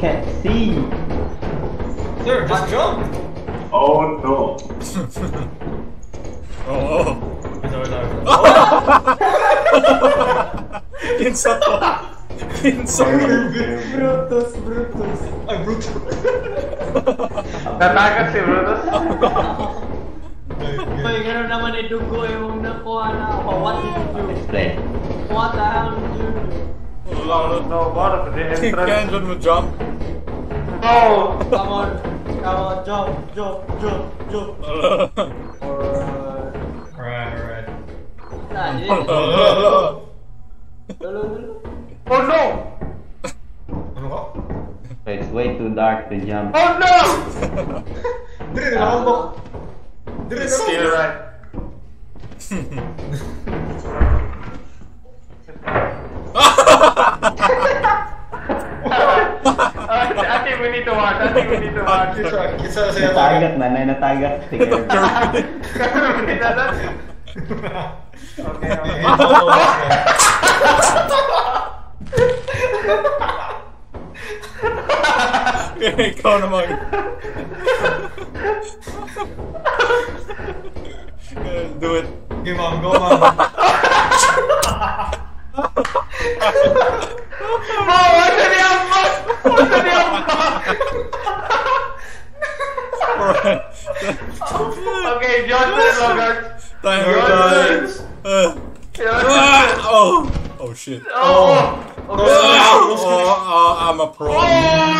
can't see. Sir, just jump. Oh no. Oo. Ito, ito, ito. Kinsa to. Kinsa to. Brutus, Brutus. Ay, brute. Natakas si Brutus. May gano'n naman ay dugo yung nakuha na ako. What did you do? Explain. What the hell did you do? No, no, what? The entrance. Can't mo jump. No! Come on. Come on, jump, jump, jump, jump. Alright, alright. Nah, yun. Oh, Lolo, lolo. Oh no! Ano it's way too dark to jump. Oh no! Dire, nakambok. Dire, Still nakambok. right. tumata, hindi ko dito ah, tumata. Isa sa sinasabi. Natagat na, natagat. Sige. Okay, okay. Ikaw naman. Do it. Game on, go on. Okay, Johnson and Logart. Time Your turn. Uh, Your ah, oh. Oh shit. Oh! Okay. Oh, oh, I'm a pro. Oh,